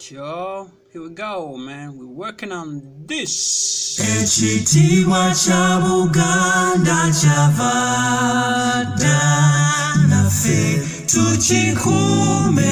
right, y'all. Here we go, man. We're working on this. Ekitiibwa cha Buganda kyava dda naffe tukikuumenga